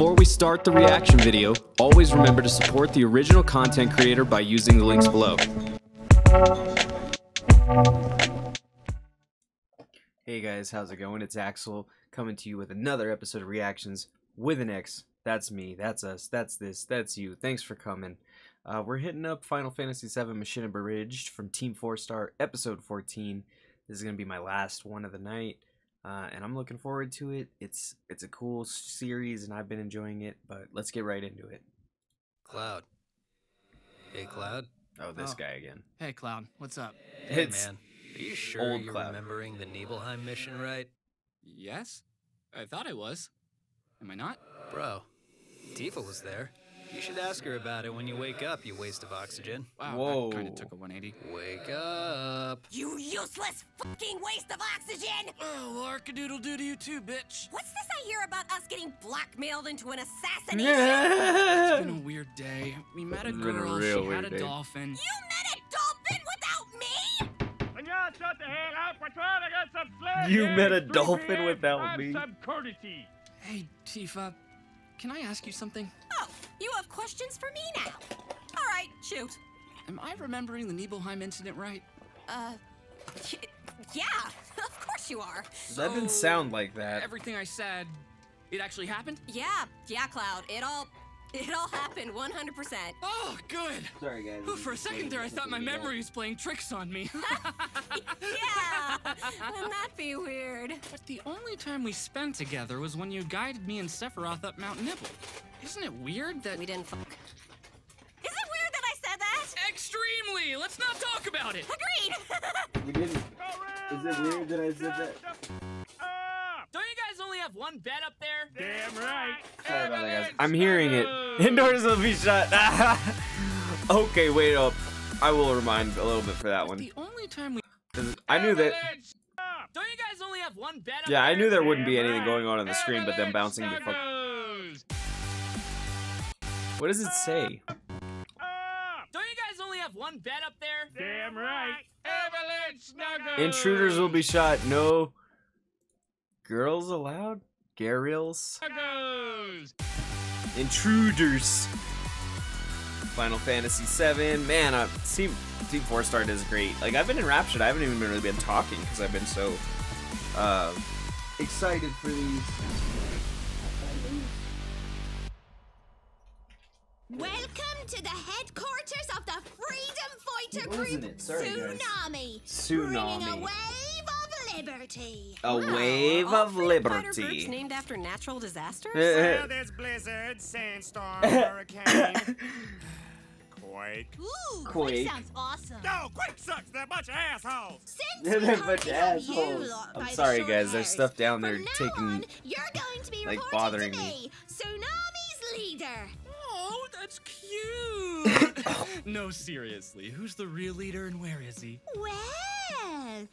Before we start the reaction video, always remember to support the original content creator by using the links below. Hey guys, how's it going? It's Axel coming to you with another episode of Reactions with an X. That's me, that's us, that's this, that's you. Thanks for coming. Uh, we're hitting up Final Fantasy VII Machinabridged from Team 4 Star, Episode 14. This is going to be my last one of the night, uh, and I'm looking forward to it. It's it's a cool series, and I've been enjoying it, but let's get right into it. Cloud. Hey, Cloud. Oh, this Oh. guy again. Hey, Cloud, what's up? Hey, It's man. Are you sure you're Cloud. remembering the Nibelheim mission right? Yes? I thought I was. Am I not? Bro, Tifa was there. You should ask her about it when you wake up, you waste of oxygen. Wow, Whoa. that kind of took a 180. Wake up. You useless fucking waste of oxygen! Oh, well, Arkadoodle doo to you too, bitch. What's this I hear about us getting blackmailed into an assassination? It's been a weird day. We met a It's a girl, she had a day. dolphin. You met a dolphin without me? And y'all shut the hell up. We're trying to get some sleep. You here. met a dolphin without me. some courtesy. Hey, Tifa, can I ask you something? Oh, you have questions for me now. All right, shoot. Am I remembering the Nibelheim incident right? Uh, yeah, of course you are. That didn't sound like that. Everything I said, it actually happened? Yeah, yeah, Cloud. It all, it all happened 100%. Oh, good. Sorry, guys. Ooh, for a second there, I thought my memory was playing tricks on me. yeah, wouldn't that be weird? But the only time we spent together was when you guided me and Sephiroth up Mount Nibble. Isn't it weird that We didn't fuck. Is it weird that I said that? Extremely! Let's not talk about it! Agreed. We didn't. Is it weird that I said that? One bed up there? Damn right. Sorry about that, guys. I'm hearing it. Snuggles. Indoors will be shut. okay, wait up. I will remind a little bit for that one. The only time we 'Cause I knew that. Don't you guys only have one bed up Yeah, I knew there wouldn't be anything going on on the screen, but them bouncing the fuck. Snuggles. What does it say? Don't you guys only have one bed up there? Damn right. Evelyn Snuggles. Intruders will be shot. No girls allowed. Garils. Intruders. Final Fantasy VII. Man, uh, Team Team Four Star does great. Like I've been enraptured. I haven't even really been talking because I've been so uh, excited for these. Welcome to the headquarters of the Freedom Fighter Losing Group, it. Sorry, guys. Tsunami. Bringing a Tsunami. Wave of liberty. A Wow, wave all of freedom fighter groups liberty. named after natural disasters? Eh, there's blizzard, sandstorm, hurricane, quake. Ooh, Quake. that sounds awesome. No, quake sucks. They're a bunch of assholes. Since They're a bunch of assholes. I'm by the sorry, guys. There's stuff down there from taking- on, you're going to be like, bothering to me. me, Tsunami's leader. Oh, that's cute! no, seriously, who's the real leader and where is he? Well,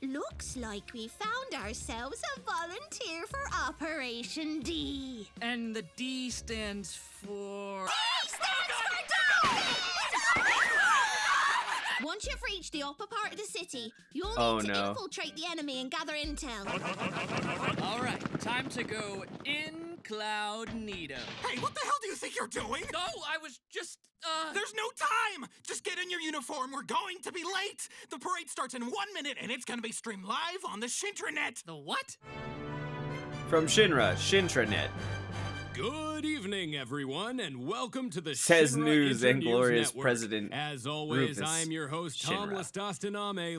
looks like we found ourselves a volunteer for Operation D. And the D stands for. D stands for D! Once you've reached the upper part of the city, you'll oh, need Oh, to no. infiltrate the enemy and gather intel. All right, time to go incognito. Hey, what the hell do you think you're doing? No, I was just, uh. There's no time! Just get in your uniform. We're going to be late. The parade starts in one minute and it's gonna be streamed live on the Shintranet. The what? From Shinra, Shintranet. Good evening, everyone, and welcome to the Says Shinra news and glorious Network. President As always, Rufus I'm your host, Tom Shinra.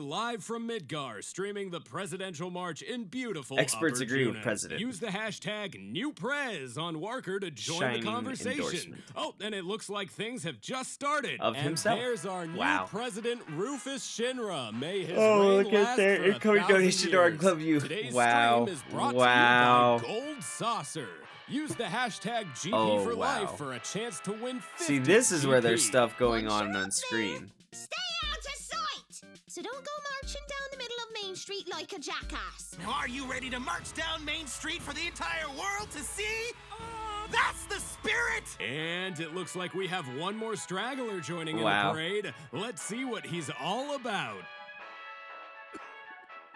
Live from Midgar, streaming the presidential march in beautiful Experts agree with President. Use the hashtag NewPrez on Warker to join Shining the conversation. Oh, and it looks like things have just started. Of and himself. there's our new Wow. president, Rufus Shinra. May his Oh, reign look at last that. for a Incoming donation to our club. Today's Wow. stream is brought Wow. to you by Gold Saucer. Use the hashtag GP Oh, for wow. life for a chance to win 50 See, this is where there's stuff going Once on on up there, screen. Stay out of sight! So don't go marching down the middle of Main Street like a jackass. Now, are you ready to march down Main Street for the entire world to see? That's the spirit! And it looks like we have one more straggler joining Wow. in the parade. Let's see what he's all about.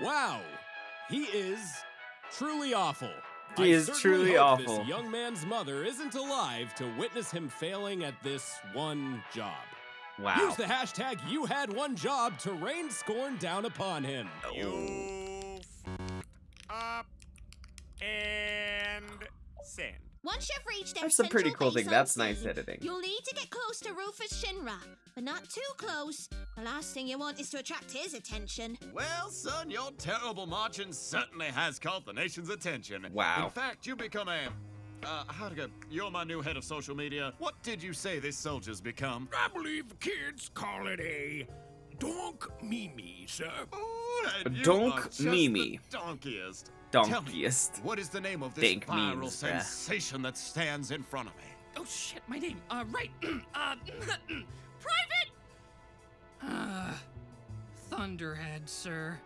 Wow, he is truly awful. He is truly hope awful. This young man's mother isn't alive to witness him failing at this one job. Wow. Use the hashtag you had one job to rain scorn down upon him. Oh. You f- up and send. Once you've reached That's a pretty cool thing. That's nice scene, editing. You'll need to get close to Rufus Shinra, but not too close. The last thing you want is to attract his attention. Well, son, your terrible marching certainly has caught the nation's attention. Wow. In fact, you become a. Uh, how to go? You're my new head of social media. What did you say this soldier's become? I believe the kids call it a donk mimi, sir. Ooh, and you donk are just mimi. The donkiest. Tell me, what is the name of this Dank viral memes, bruh. sensation that stands in front of me? Oh shit, my name. Uh, right. uh, Private! Uh, Thunderhead, sir.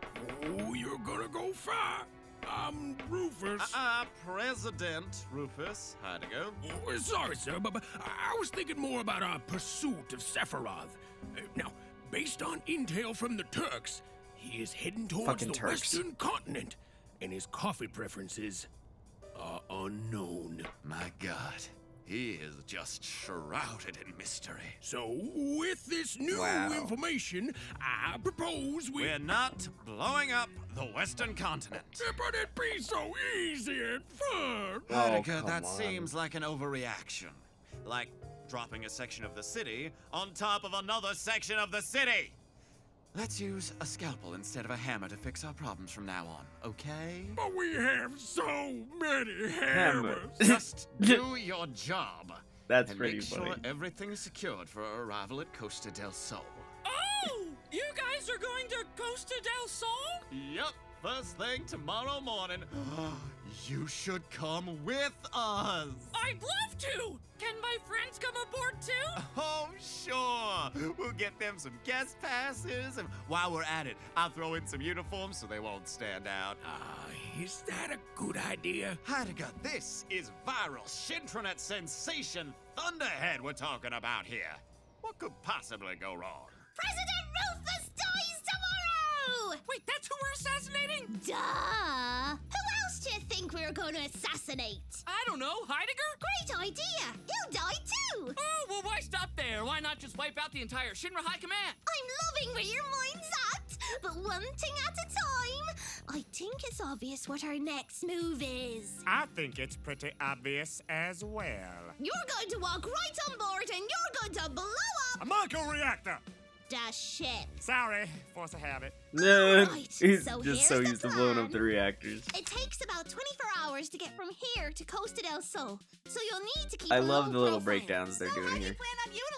Oh, you're gonna go far. I'm Rufus. Uh, uh, President Rufus Heidegger. Oh, sorry, sir, but, but I I was thinking more about our pursuit of Sephiroth. Uh, now, based on intel from the Turks, he is heading towards Fucking the Turks. Western continent, and his coffee preferences are unknown. My God, he is just shrouded in mystery. So, with this new Wow. information, I propose we. We're not blowing up the Western continent. Yeah, But it'd be so easy at first. Oh, Heidegger, come that on. seems like an overreaction. Like dropping a section of the city on top of another section of the city. Let's use a scalpel instead of a hammer to fix our problems from now on, okay? But we have so many hammers. Just do your job. That's and pretty make funny. sure everything is secured for our arrival at Costa del Sol. Oh! You guys are going to Costa del Sol? Yep, first thing tomorrow morning. you should come with us. I'd love to! Can my friends come aboard too? Oh, sure. We'll get them some guest passes, and while we're at it, I'll throw in some uniforms so they won't stand out. Ah, is that a good idea? Heidegger, this is viral Shintranet sensation Thunderhead we're talking about here. What could possibly go wrong? President Rufus dies tomorrow! Wait, that's who we're assassinating? Duh! Who else do you think we were going to assassinate? I don't know, Heidegger? Great idea! He'll die too! Oh, well, why stop there? Why not just wipe out the entire Shinra High Command? I'm loving where your mind's at, but one thing at a time. I think it's obvious what our next move is. I think it's pretty obvious as well. You're going to walk right on board and you're going to blow up A up Mako reactor! The ship. Sorry, force a habit. No, Right, he's so just so the used to blowing up the reactors. It takes about 24 hours to get from here to Costa del Sol, so you'll need to keep I a love the little profile. breakdowns they're So doing you here.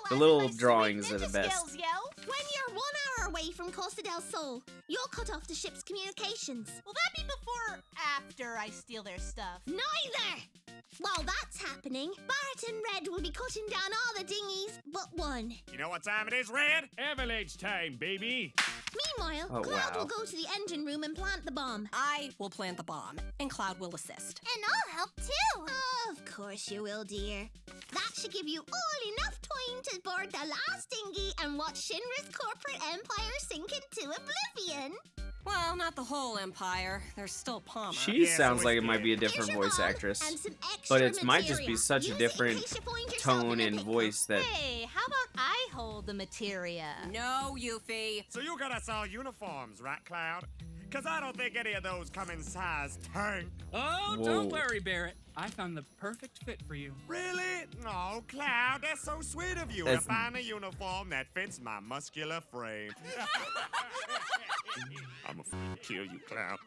The little drawings are the best. skills, yo? When you're one hour away from Costa del Sol, you'll cut off the ship's communications. Will that be before or after I steal their stuff? Neither! While that's happening, Bart and Red will be cutting down all the dinghies but one. You know what time it is, Red? Avalanche time, baby. Meanwhile, Oh, Cloud wow. will go to the engine room and plant the bomb. I will plant the bomb, and Cloud will assist. And I'll help too. of course you will, dear. That should give you all enough time to board the last dinghy and watch Shinra's corporate empire sink into oblivion. Well, not the whole Empire. There's still Palmer. She Yeah, sounds like it might be a different voice actress, and some extra but it might just be such a Use it in different case you find yourself tone and voice that Hey, how about I hold the materia? No, Yuffie. So you got us all uniforms, right, Cloud? Cause I don't think any of those come in size tank. Oh, Whoa. don't worry, Barret. I found the perfect fit for you. Really? Oh, Cloud, that's so sweet of you That's- to find a uniform that fits my muscular frame. I'm gonna kill you, Cloud.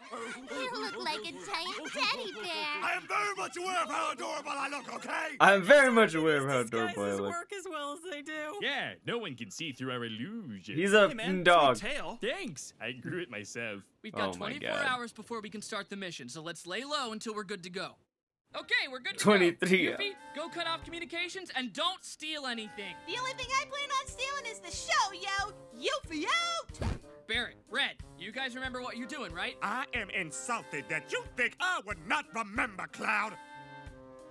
You look like a giant teddy bear. I am very much aware of how adorable I look, okay? I'm very much aware of how adorable I look. work as well as they do. Yeah, no one can see through our illusion. He's a Hey, man, f***ing dog. tail. Thanks. I grew it myself. We've got Oh 24 God. hours before we can start the mission, so let's lay low until we're good to go. Okay, we're good to 23 go. Yuffie, go cut off communications and don't steal anything. The only thing I plan on stealing is the show, yo. Yuffie out. Barret, Red, you guys remember what you're doing, right? I am insulted that you think I would not remember, Cloud.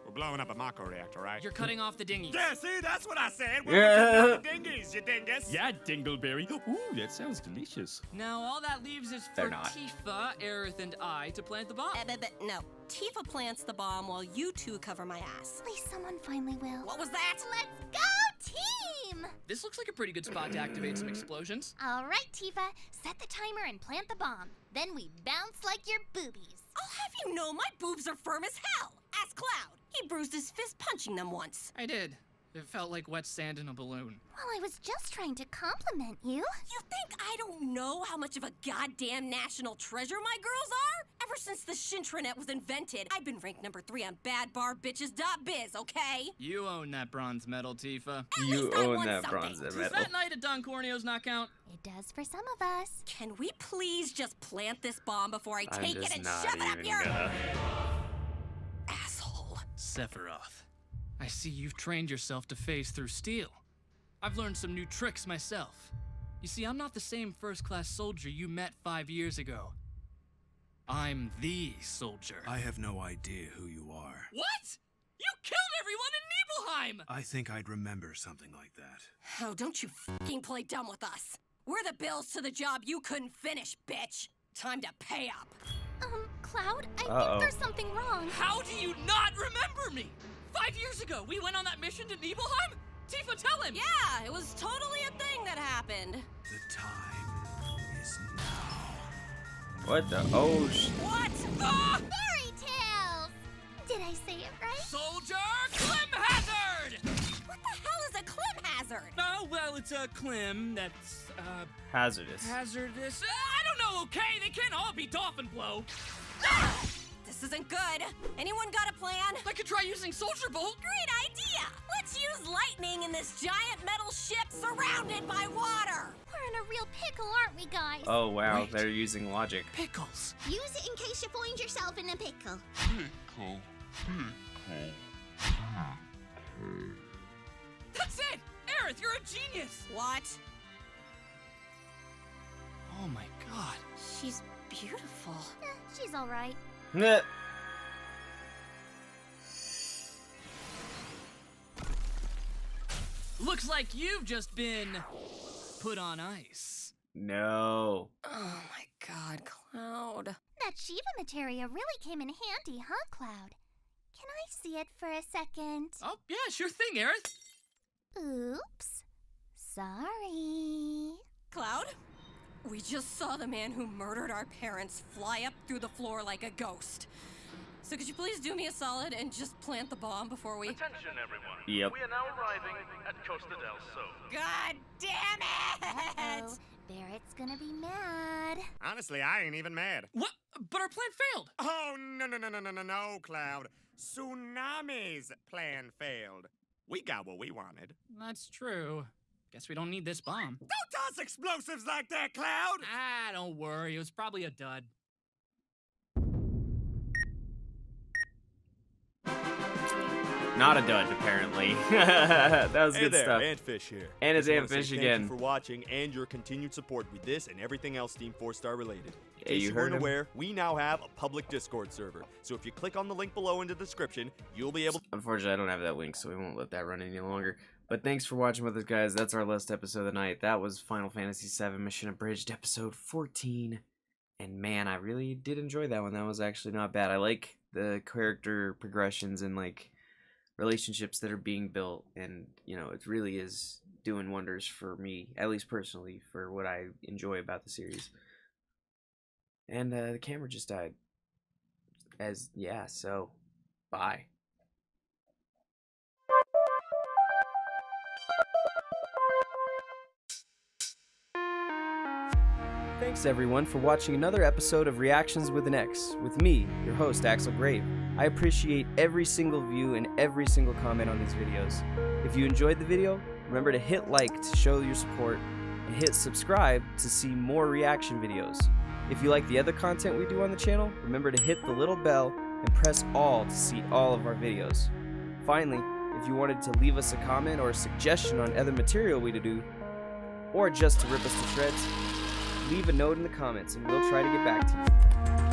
We're blowing up a Mako reactor, right? You're cutting off the dinghy. Yeah, see, that's what I said. We're Yeah. yeah. the dinghies, you dingus. Yeah, Dingleberry. Ooh, that sounds delicious. Now all that leaves is for. Tifa, Aerith, and I to plant the bomb. Uh, but, but no, Tifa plants the bomb while you two cover my ass. At least someone finally will. What was that? Let's go, team! This looks like a pretty good spot to activate some explosions. All right, Tifa, set the timer and plant the bomb. Then we bounce like your boobies. I'll have you know my boobs are firm as hell. Ask Cloud. He bruised his fist punching them once. I did. It felt like wet sand in a balloon. Well, I was just trying to compliment you. You think I don't know how much of a goddamn national treasure my girls are? Ever since the Shintranet was invented, I've been ranked number three on badbarbitches.biz, okay? You own that bronze medal, Tifa. You least I own won that something. bronze Does medal. that night at Don Corneo's not count? It does for some of us. Can we please just plant this bomb before I I'm take it and not shove it up even your gonna. asshole? Sephiroth. I see you've trained yourself to phase through steel. I've learned some new tricks myself. You see, I'm not the same first class soldier you met five years ago. I'm the soldier. I have no idea who you are. What? You killed everyone in Nibelheim! I think I'd remember something like that. Oh, don't you fucking play dumb with us. We're the bills to the job you couldn't finish, bitch. Time to pay up. Um, Cloud, I Uh-oh. think there's something wrong. How do you not remember me? Five years ago, we went on that mission to Nibelheim? Tifa, tell him! Yeah, it was totally a thing that happened. The time is now. What the? Oh, sh- What? Ah! Fairy tales! Did I say it right? Soldier Clem Hazard! What the hell is a Clem hazard? Oh, well, it's a Clem that's, uh, hazardous. hazardous. Uh, I don't know, okay? They can't all be dolphin blow. This isn't good. Anyone got a plan? I could try using Soldier Bolt. Great idea! Let's use lightning in this giant metal ship surrounded by water! We're in a real pickle, aren't we, guys? Oh wow, Wait. they're using logic. Pickles. Use it in case you find yourself in a pickle. Pickle. Pickle. That's it! Aerith, you're a genius! What? Oh my god. She's beautiful. Eh, she's all right. Meh. Looks like you've just been put on ice. no. Oh my god, Cloud. That Shiva materia really came in handy, huh, Cloud? Can I see it for a second? Oh, yeah, sure thing, Aerith. Oops. Sorry. Cloud? We just saw the man who murdered our parents fly up through the floor like a ghost. So could you please do me a solid and just plant the bomb before we. Attention, everyone. Yep. We are now arriving at Costa del Sol. God damn it! Oh, Barret's gonna be mad. Honestly, I ain't even mad. What? But our plan failed. Oh, no, no, no, no, no, no, no, Cloud. Tsunami's plan failed. We got what we wanted. That's true. Guess we don't need this bomb. Don't toss explosives like that, Cloud! Ah, don't worry. It was probably a dud. Not a dud, apparently. that was hey good there, stuff. Antfish here. And it's Just wanna Antfish thank again. you for watching and your continued support with this and everything else Team 4 Star related. In Yeah, case you you weren't him. aware, we now have a public Discord server. So if you click on the link below in the description, you'll be able Unfortunately, I don't have that link, so we won't let that run any longer. But thanks for watching with us, guys. That's our last episode of the night. That was Final Fantasy VII Machinabridged, episode 14. And man, I really did enjoy that one. That was actually not bad. I like the character progressions and like relationships that are being built, and you know, it really is doing wonders for me, at least personally, for what I enjoy about the series. And uh, the camera just died. As yeah, so bye. Thanks everyone for watching another episode of Reactions with an X with me, your host Axel Grave. I appreciate every single view and every single comment on these videos. If you enjoyed the video, remember to hit like to show your support and hit subscribe to see more reaction videos. If you like the other content we do on the channel, remember to hit the little bell and press all to see all of our videos. Finally, if you wanted to leave us a comment or a suggestion on other material we to do, or just to rip us to shreds, leave a note in the comments and we'll try to get back to you.